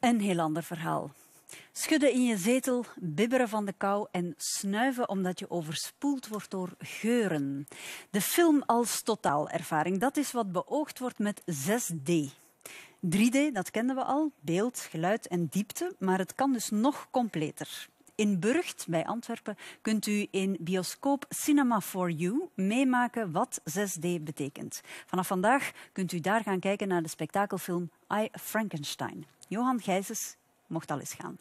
Een heel ander verhaal. Schudden in je zetel, bibberen van de kou en snuiven omdat je overspoeld wordt door geuren. De film als totaalervaring, dat is wat beoogd wordt met 6D. 3D, dat kenden we al, beeld, geluid en diepte, maar het kan dus nog completer. In Burgt, bij Antwerpen, kunt u in bioscoop Cinema for You meemaken wat 6D betekent. Vanaf vandaag kunt u daar gaan kijken naar de spektakelfilm I, Frankenstein. Johan Gijzes mocht al eens gaan.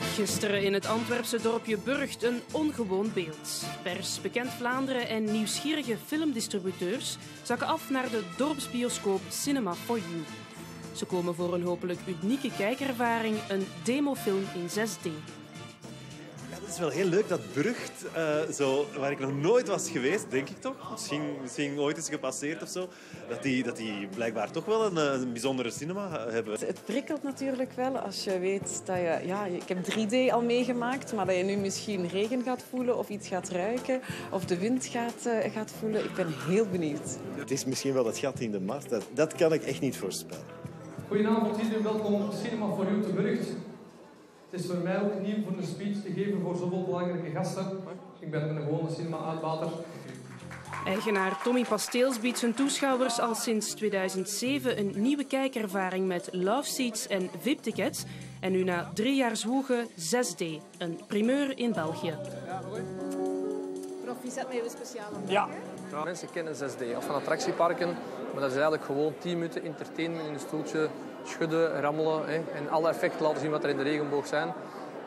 Gisteren in het Antwerpse dorpje Burgt een ongewoon beeld. Pers, Bekend Vlaanderen en nieuwsgierige filmdistributeurs zakken af naar de dorpsbioscoop Cinema for You. Ze komen voor een hopelijk unieke kijkervaring, een demofilm in 6D. Ja, het is wel heel leuk dat Brugt, uh, zo, waar ik nog nooit was geweest, denk ik toch, misschien, misschien ooit eens gepasseerd of zo, dat die, dat die blijkbaar toch wel een, een bijzondere cinema hebben. Het prikkelt natuurlijk wel als je weet dat je... Ja, ik heb 3D al meegemaakt, maar dat je nu misschien regen gaat voelen of iets gaat ruiken of de wind gaat, uh, gaat voelen. Ik ben heel benieuwd. Het is misschien wel het gat in de markt. Dat, dat kan ik echt niet voorspellen. Goedenavond iedereen, welkom op Cinema voor U te Burgt. Het is voor mij ook nieuw voor een speech te geven voor zoveel belangrijke gasten. Ik ben een gewone cinema-uitbater. Eigenaar Tommy Pasteels biedt zijn toeschouwers al sinds 2007 een nieuwe kijkervaring met love seats en VIP-tickets. En nu na drie jaar zwoegen 6D, een primeur in België. Prof, wie zet mij speciaal op? Ja. Mensen kennen 6D of van attractieparken, maar dat is eigenlijk gewoon 10 minuten entertainment in een stoeltje, schudden, rammelen hè, en alle effecten laten zien wat er in de regenboog zijn.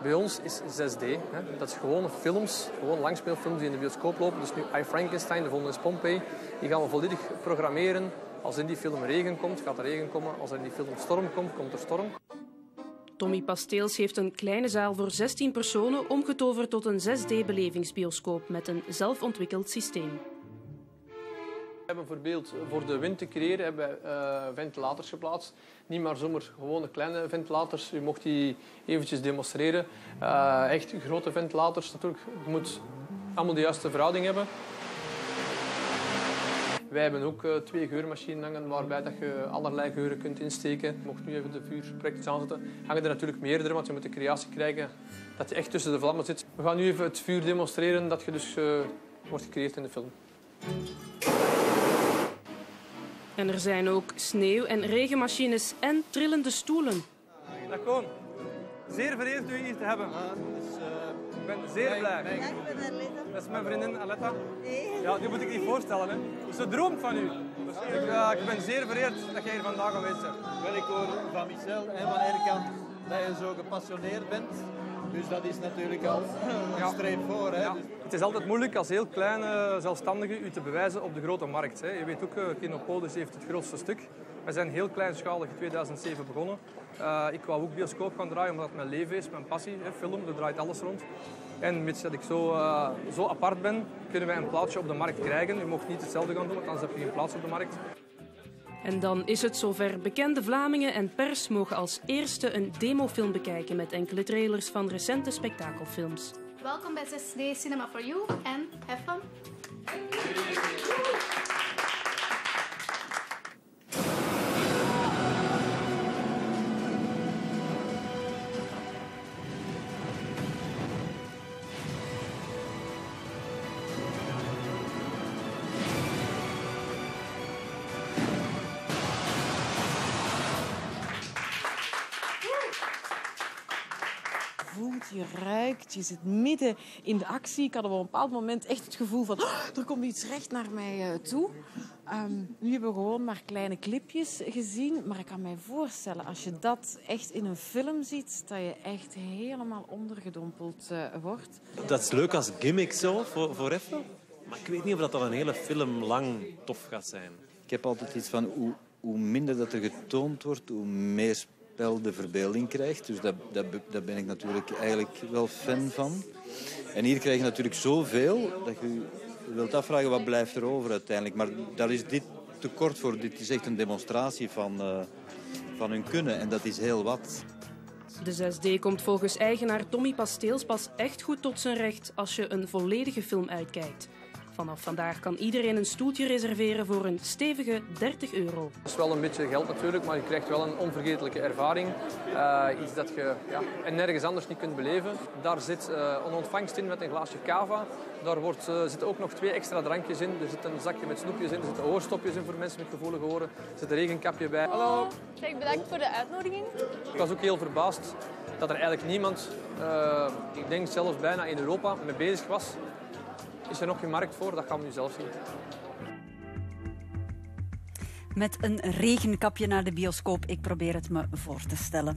Bij ons is 6D. Hè. Dat is gewoon films, gewoon langspeelfilms die in de bioscoop lopen. Dus nu I, Frankenstein, de volgende is Pompeii. Die gaan we volledig programmeren. Als in die film regen komt, gaat er regen komen. Als er in die film storm komt, komt er storm. Tommy Pasteels heeft een kleine zaal voor 16 personen omgetoverd tot een 6D-belevingsbioscoop met een zelfontwikkeld systeem. We hebben bijvoorbeeld voor de wind te creëren hebben uh, ventilators geplaatst. Niet maar zomaar gewone kleine ventilators. U mocht die eventjes demonstreren. Uh, echt grote ventilators natuurlijk. Je moet allemaal de juiste verhouding hebben. Wij hebben ook uh, twee geurmachines hangen waarbij dat je allerlei geuren kunt insteken. Mocht nu even de vuurprojectjes aanzetten. Hangen er natuurlijk meerdere, want je moet de creatie krijgen dat je echt tussen de vlammen zit. We gaan nu even het vuur demonstreren dat je dus wordt gecreëerd in de film. En er zijn ook sneeuw- en regenmachines en trillende stoelen. Dag Koon. Zeer vereerd u hier te hebben. Dus, uh, ik ben zeer blij. Ja, ik ben Aletta. Dat is mijn vriendin Aletta. Nee. Ja, die moet ik niet voorstellen. Hè. Ze droomt van u. Dus ik, uh, ik ben zeer vereerd dat jij hier vandaag aanwezig bent. Wel, ik hoor van Michel en van Erkan dat je zo gepassioneerd bent. Dus dat is natuurlijk al een streep voor. Hè. Ja. Het is altijd moeilijk als heel kleine zelfstandige u te bewijzen op de grote markt. Hè. Je weet ook, uh, Kinopolis heeft het grootste stuk. We zijn heel kleinschalig in 2007 begonnen. Uh, ik wou ook bioscoop gaan draaien, omdat het mijn leven is, mijn passie. Hè. Film, daar draait alles rond. En mits dat ik zo, uh, zo apart ben, kunnen wij een plaatsje op de markt krijgen. U mocht niet hetzelfde gaan doen, want anders heb je geen plaats op de markt. En dan is het zover. Bekende Vlamingen en pers mogen als eerste een demofilm bekijken met enkele trailers van recente spektakelfilms. Welkom bij 6D Cinema for You en have fun. Voelt, je ruikt, je zit midden in de actie. Ik had op een bepaald moment echt het gevoel van... "Oh, er komt iets recht naar mij eh, toe. Ehm, nu hebben we gewoon maar kleine clipjes gezien. Maar ik kan mij voorstellen, als je dat echt in een film ziet... dat je echt helemaal ondergedompeld eh, wordt. Dat is leuk als gimmick zo, voor, voor even. Maar ik weet niet of dat dan een hele film lang tof gaat zijn. Ik heb altijd iets van hoe, hoe minder dat er getoond wordt, hoe meer spel de verbeelding krijgt. Dus dat, dat, daar ben ik natuurlijk eigenlijk wel fan van. En hier krijg je natuurlijk zoveel dat je je wilt afvragen wat blijft er over uiteindelijk. Maar daar is dit te kort voor. Dit is echt een demonstratie van, eh, van hun kunnen. En dat is heel wat. De 6D komt volgens eigenaar Tommy Pasteels pas echt goed tot zijn recht als je een volledige film uitkijkt. Vanaf vandaag kan iedereen een stoeltje reserveren voor een stevige 30 euro. Dat is wel een beetje geld natuurlijk, maar je krijgt wel een onvergetelijke ervaring. Uh, iets dat je ja, nergens anders niet kunt beleven. Daar zit uh, een ontvangst in met een glaasje cava. Daar wordt, uh, zitten ook nog twee extra drankjes in. Er zit een zakje met snoepjes in, er zitten oorstopjes in voor mensen met gevoelige oren. Er zit een regenkapje bij. Hallo. Kijk, bedankt voor de uitnodiging. Ik was ook heel verbaasd dat er eigenlijk niemand, ik denk zelfs bijna in Europa, mee bezig was. Is er nog geen markt voor? Dat gaan we nu zelf zien. Met een regenkapje naar de bioscoop. Ik probeer het me voor te stellen.